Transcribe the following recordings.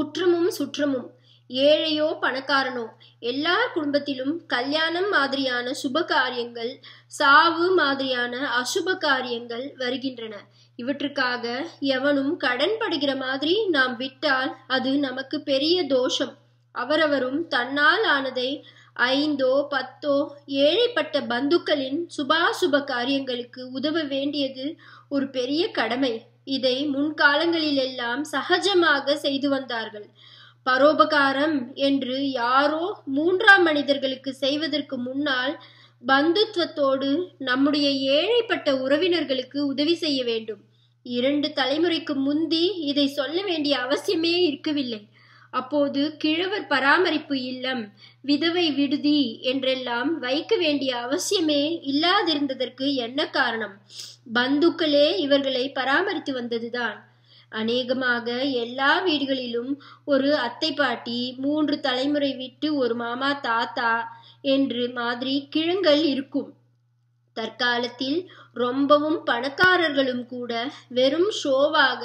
உற்றமும் சுற்றமும். ஏழையோ பணக்காரனோ எல்லார் குடும்பத்திலும் கல்யாணம் மாதிரியான சுப காரியங்கள் சாவு மாதிரியான அசுப காரியங்கள் வருகின்றன. இவற்றுக்காக எவனும் கடன் படுகிற மாதிரி நாம் விட்டால் அது நமக்கு பெரிய தோஷம். அவரவரும் தன்னால் ஆனதை ஐந்தோ பத்தோ ஏழைப்பட்ட பந்துக்களின் சுபாசுப காரியங்களுக்கு உதவ வேண்டியது ஒரு பெரிய கடமை. இதை முன்காலங்களிலெல்லாம் சகஜமாக செய்து வந்தார்கள். பரோபகாரம் என்று யாரோ மூன்றாம் மனிதர்களுக்கு செய்வதற்கு முன்னால் பந்துத்துவத்தோடு நம்முடைய ஏழைப்பட்ட உறவினர்களுக்கு உதவி செய்ய வேண்டும். இரண்டு தலைமுறைக்கு முந்தி இதை சொல்ல வேண்டிய அவசியமே இருக்கவில்லை. அப்போது கிழவர் பராமரிப்பு இல்லம் விதவை விடுதி என்றெல்லாம் வைக்க வேண்டிய அவசியமே இல்லாதிருந்ததற்கு என்ன காரணம்? பந்துக்களே இவர்களை பராமரித்து வந்ததுதான். அநேகமாக எல்லா வீடுகளிலும் ஒரு அத்தை பாட்டி மூன்று தலைமுறை விட்டு ஒரு மாமா தாத்தா என்று மாதிரி கிழங்கள் இருக்கும். தற்காலத்தில் ரொம்பவும் பணக்காரர்களும் கூட வெறும் ஷோவாக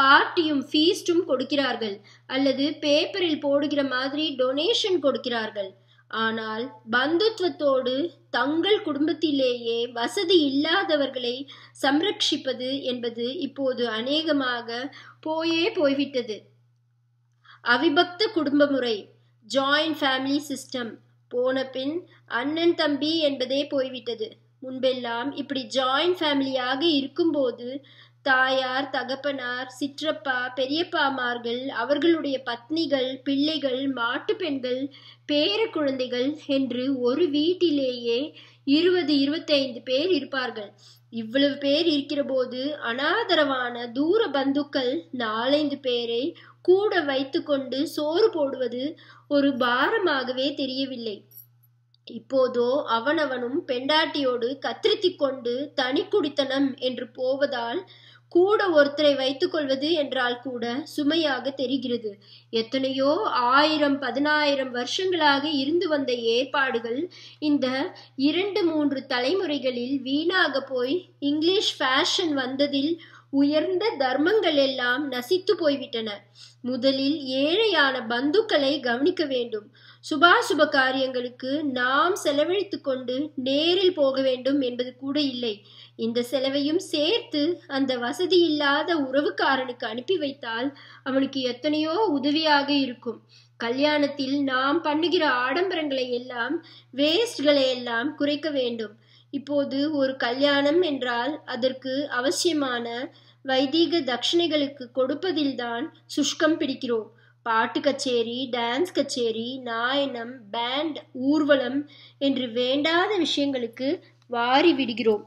பார்ட்டியும் ஃபீஸ்டும் கொடுக்கிறார்கள். அல்லது பேப்பரில் போடுகிற மாதிரி டொனேஷன் கொடுக்கிறார்கள். ஆனால் பந்துத்துவத்தோடு தங்கள் குடும்பத்திலேயே வசதி இல்லாதவர்களை சம்ரட்சிப்பது என்பது இப்போது அநேகமாக போயே போய்விட்டது. அவிபக்த குடும்ப முறை ஜாயிண்ட் ஃபேமிலி சிஸ்டம் போன பின் அண்ணன் தம்பி என்பதே போய்விட்டது. முன்பெல்லாம் இப்படி ஜாயிண்ட் ஃபேமிலியாக இருக்கும்போது தாயார் தகப்பனார் சிற்றப்பா பெரியப்பாமார்கள் அவர்களுடைய பத்னிகள் பிள்ளைகள் மாட்டு பெண்கள் பேர குழந்தைகள் என்று ஒரு வீட்டிலேயே இருபது இருபத்தைந்து பேர் இருப்பார்கள். இவ்வளவு பேர் இருக்கிற போது அனாதரவான தூர பந்துக்கள் நாலைந்து பேரை கூட வைத்துக்கொண்டு சோறு போடுவது ஒரு பாரமாகவே தெரியவில்லை. இப்போதோ அவனவனும் பெண்டாட்டியோடு கத்திரித்திக் கொண்டு தனி குடித்தனம் என்று போவதால் கூட ஒருத்தரை வைத்துக் கொள்வது என்றால் கூட சுமையாக தெரிகிறது. எத்தனையோ ஆயிரம் பதினாயிரம் வருஷங்களாக இருந்து வந்த ஏற்பாடுகள் இந்த இரண்டு மூன்று தலைமுறைகளில் வீணாக போய் இங்கிலீஷ் ஃபேஷன் வந்ததில் உயர்ந்த தர்மங்கள் எல்லாம் நசித்து போய்விட்டன. முதலில் ஏழையான பந்துக்களை கவனிக்க வேண்டும். சுபாசுப காரியங்களுக்கு நாம் செலவழித்து கொண்டு நேரில் போக வேண்டும் என்பது கூட இல்லை. இந்த செலவையும் சேர்த்து அந்த வசதி இல்லாத உறவுக்காரனுக்கு அனுப்பி வைத்தால் அவனுக்கு எத்தனையோ உதவியாக இருக்கும். கல்யாணத்தில் நாம் பண்ணுகிற ஆடம்பரங்களை எல்லாம் வேஸ்ட்களை எல்லாம் குறைக்க வேண்டும். இப்போது ஒரு கல்யாணம் என்றால் அதற்கு அவசியமான வைதீக தட்சிணைகளுக்கு கொடுப்பதில்தான் சுஷ்கம் பிடிக்கிறோம். பாட்டு கச்சேரி டான்ஸ் கச்சேரி நாயனம் பேண்ட் ஊர்வலம் என்று வேண்டாத விஷயங்களுக்கு வாரி விடுகிறோம்